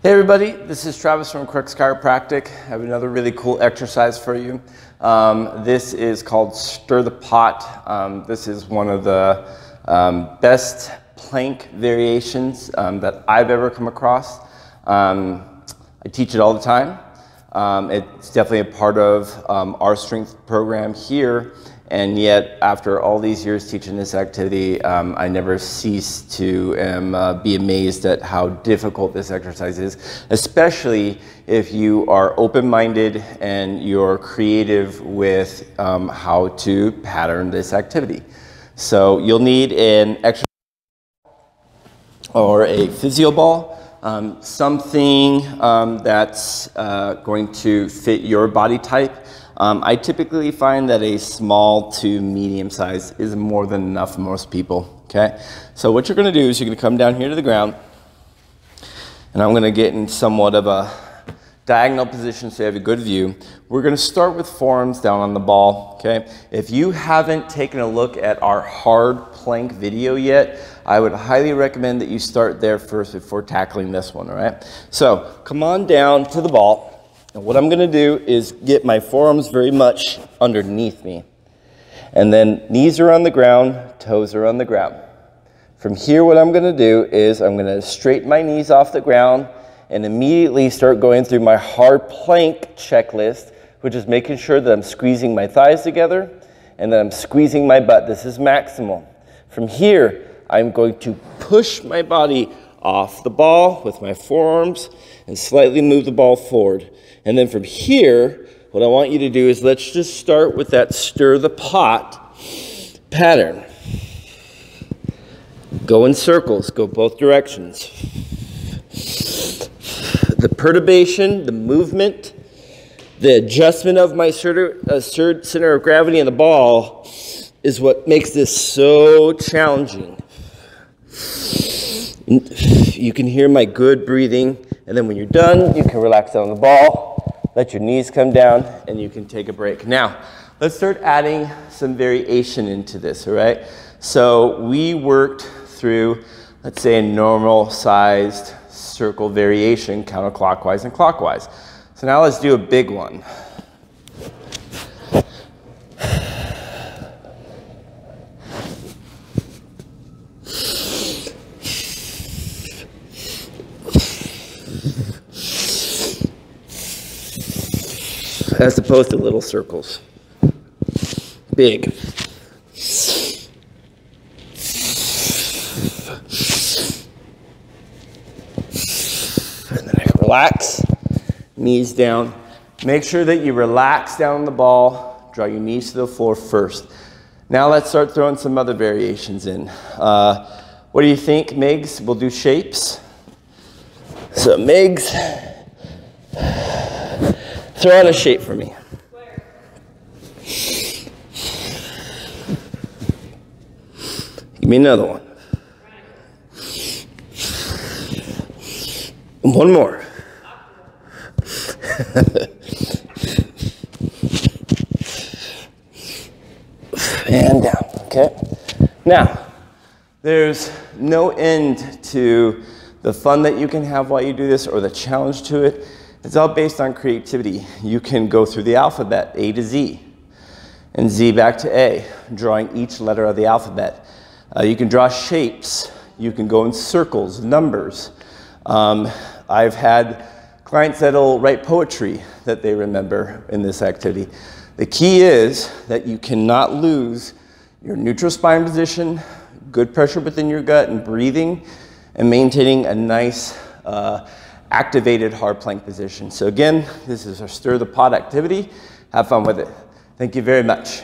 Hey everybody, this is Travis from Crux Chiropractic. I have another really cool exercise for you. Um, this is called Stir the Pot. Um, this is one of the um, best plank variations um, that I've ever come across. Um, I teach it all the time. Um, it's definitely a part of our strength program here. And yet, after all these years teaching this activity, um, I never cease to um, uh, be amazed at how difficult this exercise is, especially if you are open-minded and you're creative with um, how to pattern this activity. So you'll need an exercise or a physio ball, um, something um, that's uh, going to fit your body type. Um, I typically find that a small to medium size is more than enough for most people, okay? So what you're gonna do is you're gonna come down here to the ground, and I'm gonna get in somewhat of a diagonal position so you have a good view. We're gonna start with forearms down on the ball, okay? If you haven't taken a look at our hard plank video yet, I would highly recommend that you start there first before tackling this one, all right? So come on down to the ball. And what I'm going to do is get my forearms very much underneath me. And then knees are on the ground, toes are on the ground. From here, what I'm going to do is I'm going to straighten my knees off the ground and immediately start going through my hard plank checklist, which is making sure that I'm squeezing my thighs together and that I'm squeezing my butt. This is maximal. From here, I'm going to push my body off the ball with my forearms and slightly move the ball forward. And then from here, what I want you to do is let's just start with that stir the pot pattern. Go in circles, go both directions. The perturbation, the movement, the adjustment of my uh, center of gravity in the ball is what makes this so challenging. You can hear my good breathing, and then when you're done, you can relax on the ball let your knees come down, and you can take a break. Now, let's start adding some variation into this, all right? So we worked through, let's say, a normal sized circle variation counterclockwise and clockwise. So now let's do a big one. As opposed to little circles. Big. And then I relax, knees down. Make sure that you relax down the ball, draw your knees to the floor first. Now let's start throwing some other variations in. Uh, what do you think, Migs? We'll do shapes. So Migs, Throw out a shape for me. Give me another one. One more. and down, okay? Now, there's no end to the fun that you can have while you do this or the challenge to it. It's all based on creativity. You can go through the alphabet, A to Z, and Z back to A, drawing each letter of the alphabet. Uh, you can draw shapes. You can go in circles, numbers. Um, I've had clients that'll write poetry that they remember in this activity. The key is that you cannot lose your neutral spine position, good pressure within your gut, and breathing, and maintaining a nice uh, activated hard plank position. So again, this is our stir the pot activity. Have fun with it. Thank you very much.